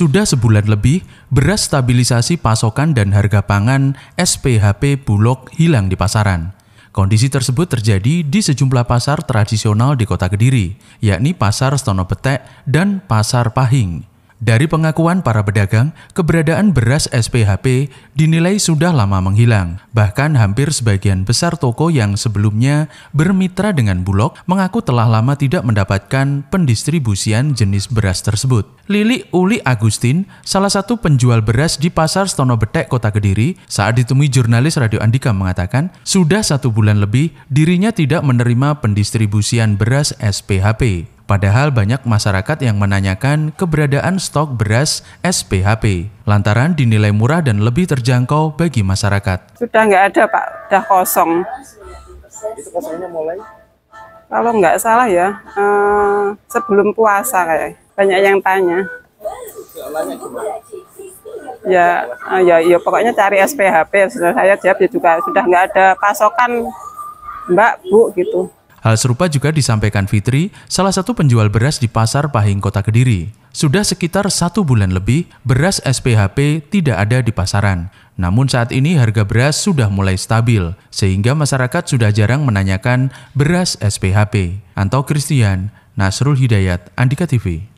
Sudah sebulan lebih, beras stabilisasi pasokan dan harga pangan SPHP Bulog hilang di pasaran. Kondisi tersebut terjadi di sejumlah pasar tradisional di kota Kediri, yakni Pasar Stono Betek dan Pasar Pahing. Dari pengakuan para pedagang, keberadaan beras SPHP dinilai sudah lama menghilang. Bahkan hampir sebagian besar toko yang sebelumnya bermitra dengan Bulog mengaku telah lama tidak mendapatkan pendistribusian jenis beras tersebut. Lili Uli Agustin, salah satu penjual beras di Pasar Stono Betek, Kota Kediri, saat ditemui jurnalis Radio Andika mengatakan, sudah satu bulan lebih dirinya tidak menerima pendistribusian beras SPHP. Padahal banyak masyarakat yang menanyakan keberadaan stok beras SPHP, lantaran dinilai murah dan lebih terjangkau bagi masyarakat. Sudah nggak ada Pak, sudah kosong. Itu kosongnya mulai? Kalau nggak salah ya, eh, sebelum puasa kayak banyak yang tanya. Ya, eh, ya, ya pokoknya cari SPHP. Sudah saya jawab ya juga sudah nggak ada pasokan Mbak Bu gitu. Hal serupa juga disampaikan Fitri, salah satu penjual beras di Pasar Pahing Kota Kediri. Sudah sekitar satu bulan lebih, beras SPHP tidak ada di pasaran. Namun saat ini harga beras sudah mulai stabil, sehingga masyarakat sudah jarang menanyakan beras SPHP. Anto Christian, Nasrul Hidayat, Andika TV.